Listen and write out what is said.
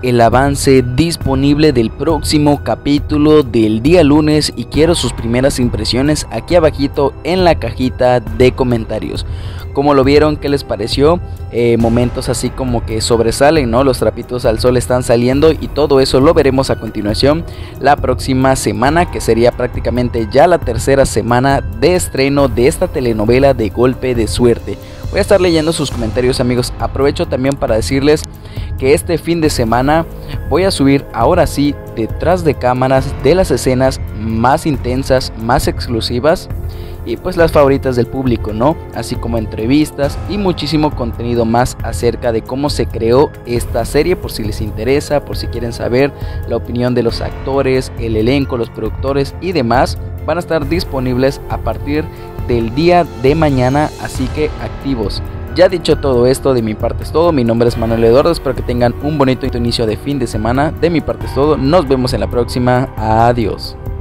El avance disponible del próximo capítulo del día lunes y quiero sus primeras impresiones aquí abajito en la cajita de comentarios. ¿Cómo lo vieron? ¿Qué les pareció? Eh, momentos así como que sobresalen, ¿no? Los trapitos al sol están saliendo y todo eso lo veremos a continuación la próxima semana, que sería prácticamente ya la tercera semana de estreno de esta telenovela de golpe de suerte. Voy a estar leyendo sus comentarios amigos. Aprovecho también para decirles que este fin de semana voy a subir ahora sí detrás de cámaras de las escenas más intensas, más exclusivas y pues las favoritas del público, ¿no? Así como entrevistas y muchísimo contenido más acerca de cómo se creó esta serie por si les interesa, por si quieren saber la opinión de los actores, el elenco, los productores y demás van a estar disponibles a partir del día de mañana, así que activos. Ya dicho todo esto, de mi parte es todo. Mi nombre es Manuel Eduardo. Espero que tengan un bonito inicio de fin de semana. De mi parte es todo. Nos vemos en la próxima. Adiós.